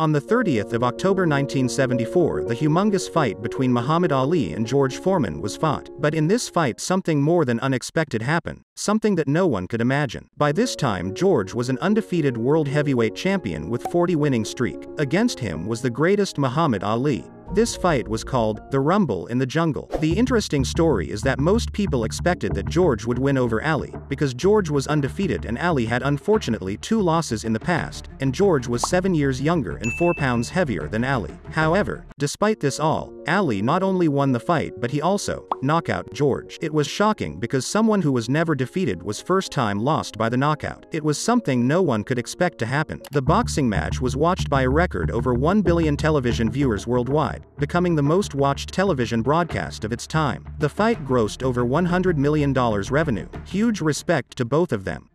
On the 30th of October 1974 the humongous fight between Muhammad Ali and George Foreman was fought. But in this fight something more than unexpected happened, something that no one could imagine. By this time George was an undefeated world heavyweight champion with 40 winning streak. Against him was the greatest Muhammad Ali. This fight was called the Rumble in the Jungle. The interesting story is that most people expected that George would win over Ali, because George was undefeated and Ali had unfortunately two losses in the past, and George was 7 years younger and 4 pounds heavier than Ali. However, despite this all, Ali not only won the fight but he also knockout George. It was shocking because someone who was never defeated was first time lost by the knockout. It was something no one could expect to happen. The boxing match was watched by a record over 1 billion television viewers worldwide becoming the most watched television broadcast of its time. The fight grossed over $100 million revenue. Huge respect to both of them.